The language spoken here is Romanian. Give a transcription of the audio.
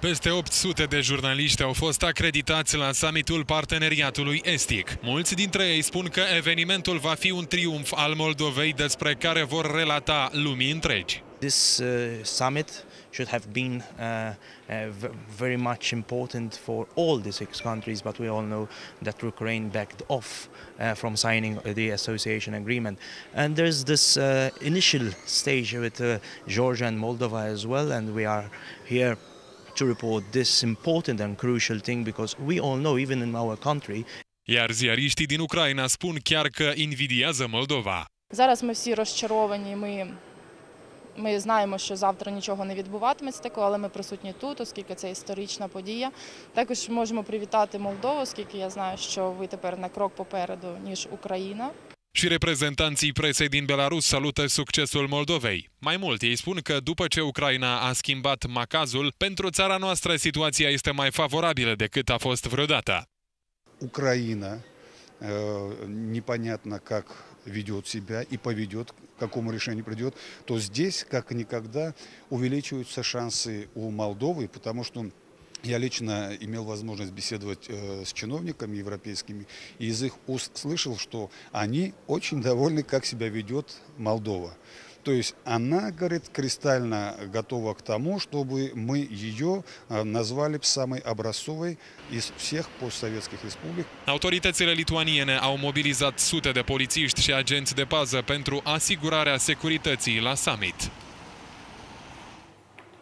Peste 800 de jurnaliști au fost acreditați la summitul parteneriatului estic. Mulți dintre ei spun că evenimentul va fi un triumf al Moldovei despre care vor relata lumii întregi. This uh, summit should have been uh, uh, very much important for all the six countries, but we all know that Ukraine backed off uh, from signing the association agreement. And there's this uh, initial stage with uh, Georgia and Moldova as well, and we are here to report this important and crucial thing because we all know, even in our country, Iar ziariștii din Ucraina spun chiar că invidiază Moldova. Зараз ми всі розчаровані. Ми, ми знаємо, що завтра нічого не відбуватиметься такого, але ми присутні тут, оскільки це історична подія. Також можемо привітати Молдову, оскільки я знаю, що ви тепер на крок попереду, ніж Україна. Și reprezentanții presei din Belarus salută succesul Moldovei. Mai mult, ei spun că după ce Ucraina a schimbat macazul, pentru țara noastră situația este mai favorabilă decât a fost vreodată. Украина э, непонятно как ведет себя и поведет, к какому решению придет, то здесь, как никогда, увеличиваются шансы у Молдовы, потому что я лично имел возможность беседовать э, с чиновниками европейскими, и из их уст слышал, что они очень довольны, как себя ведет Молдова. То есть она, говорит, кристально готова к тому, чтобы мы ее э, назвали самой образцовой из всех постсоветских республик. Autoritățile lituaniene au mobilizat sute de polițiști și agenți de pază pentru asigurarea securității la summit.